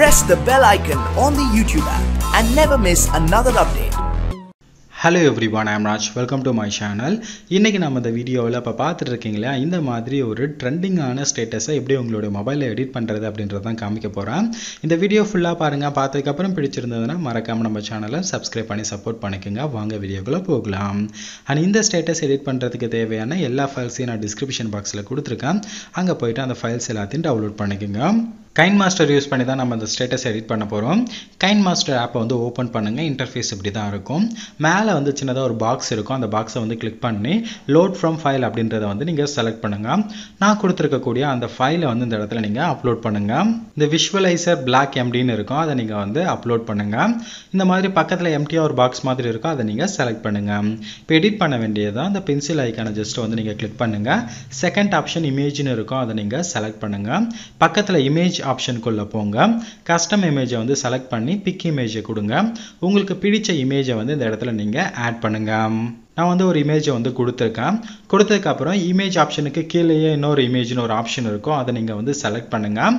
press the bell icon on the YouTube app and never miss another update. Hello everyone I'm Raj welcome to my channel இன்றைக்கி நம்ம இந்த வீடியோவில் இப்போ பார்த்துட்டு இருக்கீங்களா இந்த மாதிரி ஒரு ட்ரெண்டிங்கான ஸ்டேட்டஸை எப்படி உங்களுடைய மொபைலில் எடிட் பண்ணுறது அப்படின்றது தான் காமிக்க போகிறேன் இந்த வீடியோ ஃபுல்லாக பாருங்கள் பார்த்ததுக்கப்புறம் பிடிச்சிருந்ததுன்னா மறக்காமல் நம்ம சேனலை சப்ஸ்கிரைப் பண்ணி சப்போர்ட் பண்ணிக்கோங்க. வாங்க வீடியோக்குள்ளே போகலாம். அண்ட் இந்த ஸ்டேட்டஸ் எடிட் பண்ணுறதுக்கு தேவையான எல்லா ஃபைல்ஸையும் நான் டிஸ்கிரிப்ஷன் பாக்ஸில் கொடுத்துருக்கேன். அங்கே போயிட்டு அந்த ஃபைல்ஸ் எல்லாத்தையும் டவுன்லோட் பண்ணிக்கோங்க. கைன் மாஸ்டர் யூஸ் பண்ணி தான் நம்ம அந்த ஸ்டேட்டஸ் எடிட் பண்ண போகிறோம் கைன் மாஸ்டர் ஆப்பை வந்து ஓப்பன் பண்ணுங்கள் இன்டர்ஃபேஸ் இப்படி தான் இருக்கும். மேலே வந்து சின்னதாக ஒரு பாக்ஸ் இருக்கும். அந்த பாக்ஸை வந்து கிளிக் பண்ணி லோட் ஃப்ரம் ஃபைல் அப்படின்றத வந்து நீங்கள் செலக்ட் பண்ணுங்கள் நான் கொடுத்துருக்கக்கூடிய அந்த ஃபைலை வந்து இந்த இடத்துல நீங்கள் அப்லோட் பண்ணுங்கள் இந்த விஷுவலைசர் பிளாக் எம்டின்னு இருக்கும். அதை நீங்கள் வந்து அப்லோட் பண்ணுங்கள் இந்த மாதிரி பக்கத்தில் எம்டியாக ஒரு பாக்ஸ் மாதிரி இருக்கும். அதை நீங்கள் செலக்ட் பண்ணுங்கள் இப்போ எடிட் பண்ண வேண்டியதான் அந்த பென்சில் ஐக்கான ஜஸ்ட் வந்து நீங்கள் கிளிக் பண்ணுங்கள் செகண்ட் ஆப்ஷன் இமேஜ்னு இருக்கும். அதை நீங்கள் செலக்ட் பண்ணுங்கள் பக்கத்தில் இமேஜ் ஆப்ஷனுக்குள்ளே போங்க. கஸ்டம் இமேஜை வந்து செலக்ட் பண்ணி பிக் இமேஜை கொடுங்க. உங்களுக்கு பிடிச்ச இமேஜை வந்து இந்த இடத்துல நீங்கள் ஆட் பண்ணுங்க. நான் வந்து ஒரு இமேஜை வந்து கொடுத்துருக்கேன். கொடுத்ததுக்கப்புறம் இமேஜ் ஆப்ஷனுக்கு கீழேயே இன்னொரு இமேஜ்னு ஒரு ஆப்ஷன் இருக்கும். அதை நீங்கள் வந்து செலக்ட் பண்ணுங்கள்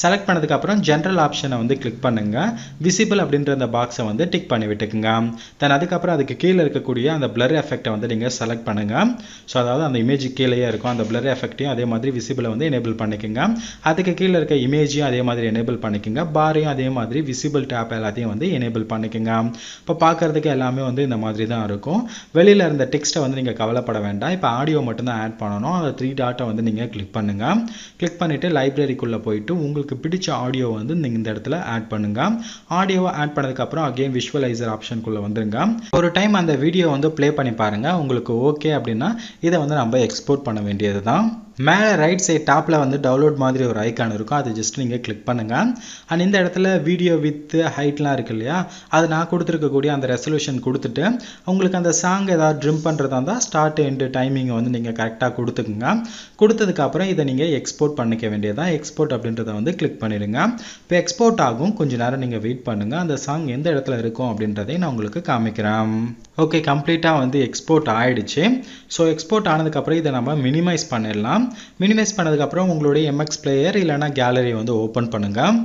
செலக்ட் பண்ணதுக்கப்புறம் ஜென்ரல் ஆப்ஷனை வந்து கிளிக் பண்ணுங்கள் விசிபிள் அப்படின்ற அந்த பாக்ஸை வந்து டிக் பண்ணி விட்டுக்குங்க. தென் அதுக்கப்புறம் அதுக்கு கீழே இருக்கக்கூடிய அந்த பிளர் எஃபெக்டை வந்து நீங்கள் செலக்ட் பண்ணுங்கள் ஸோ அதாவது அந்த இமேஜ் கீழேயே இருக்கும். அந்த பிளர் எஃபெக்ட்டையும் அதே மாதிரி விசிபிளை வந்து எனேபிள் பண்ணிக்கோங்க. அதுக்கு கீழே இருக்க இமேஜையும் அதே மாதிரி எனேபிள் பண்ணிக்கோங்க. பாரையும் அதே மாதிரி விசிபிள் டேப் எல்லாத்தையும் வந்து எனேபிள் பண்ணிக்கோங்க. இப்போ பார்க்குறதுக்கு எல்லாமே வந்து இந்த மாதிரி தான் இருக்கும். வெளியில் இருந்த டெக்ஸ்ட்டை வந்து நீங்கள் கவலைப்பட வேண்டாம். இப்போ ஆடியோ மட்டும்தான் ஆட் பண்ணணும். அந்த த்ரீ டாட்டை வந்து நீங்கள் கிளிக் பண்ணுங்கள் கிளிக் பண்ணிவிட்டு லைப்ரரிக்குள்ளே போயிட்டு உங்களுக்கு உங்களுக்கு பிடிச்ச ஆடியோ வந்து நீங்கள் இந்த இடத்துல ஆட் பண்ணுங்க. ஆடியோவை ஆட் பண்ணதுக்கப்புறம் அகெயின் விஷுவலைசர் ஆப்ஷனுக்குள்ளே வந்துருங்க. ஒரு டைம் அந்த வீடியோ வந்து ப்ளே பண்ணி பாருங்கள் உங்களுக்கு ஓகே அப்படின்னா இதை வந்து நம்ம எக்ஸ்போர்ட் பண்ண வேண்டியது தான் மேலே ரைட் சைட் டாப்பில் வந்து டவுன்லோட் மாதிரி ஒரு ஐக்கான் இருக்கும். அதை ஜஸ்ட் நீங்கள் கிளிக் பண்ணுங்கள் அண்ட் இந்த இடத்துல வீடியோ வித்து ஹைட்லாம் இருக்கு இல்லையா? அது நான் கொடுத்துருக்கக்கூடிய அந்த ரெசல்யூஷன் கொடுத்துட்டு உங்களுக்கு அந்த சாங் ஏதாவது ட்ரிம் பண்ணுறதா இருந்தால் ஸ்டார்ட் எண்டு டைமிங்கை வந்து நீங்கள் கரெக்டாக கொடுத்துக்குங்க. கொடுத்ததுக்கப்புறம் இதை நீங்கள் எக்ஸ்போர்ட் பண்ணிக்க வேண்டியதான் எக்ஸ்போர்ட் அப்படின்றத வந்து கிளிக் பண்ணிடுங்க. இப்போ எக்ஸ்போர்ட் ஆகும். கொஞ்சம் நேரம் நீங்கள் வெயிட் பண்ணுங்கள் அந்த சாங் எந்த இடத்துல இருக்கும் அப்படின்றதையும் நான் உங்களுக்கு காமிக்கிறேன். ஓகே கம்ப்ளீட்டாக வந்து எக்ஸ்போர்ட் ஆகிடுச்சு ஸோ எக்ஸ்போர்ட் ஆனதுக்கப்புறம் இதை நம்ம மினிமைஸ் பண்ணிடலாம். மினிமைஸ் பண்ணதுக்கப்புறம் உங்களுடைய எம்எக்ஸ் பிளேயர் இல்லைனா கேலரி வந்து ஓப்பன் பண்ணுங்கள்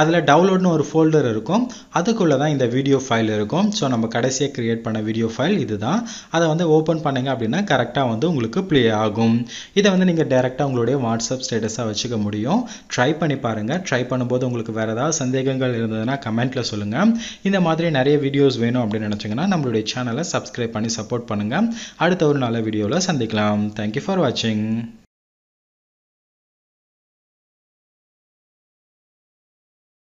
அதில் டவுன்லோட்னு ஒரு ஃபோல்டர் இருக்கும். அதுக்குள்ளே தான் இந்த வீடியோ ஃபைல் இருக்கும். ஸோ நம்ம கடைசியாக க்ரியேட் பண்ண வீடியோ ஃபைல் இதுதான். அதை வந்து ஓப்பன் பண்ணுங்க அப்படின்னா கரெக்டாக வந்து உங்களுக்கு ப்ளே ஆகும். இதை வந்து நீங்கள் டேரெக்டாக உங்களுடைய வாட்ஸ்அப் ஸ்டேட்டஸாக வச்சுக்க முடியும். ட்ரை பண்ணி பாருங்கள் ட்ரை பண்ணும்போது உங்களுக்கு வேறு ஏதாவது சந்தேகங்கள் இருந்ததுன்னா கமெண்ட்டில் சொல்லுங்கள் இந்த மாதிரி நிறைய வீடியோஸ் வேணும் அப்படின்னு நினச்சிங்கன்னா நம்மளுடைய சேனலை சப்ஸ்கிரைப் பண்ணி சப்போர்ட் பண்ணுங்கள் அடுத்த ஒரு நல்ல வீடியோவில் சந்திக்கலாம். தேங்க்யூ ஃபார் வாட்சிங்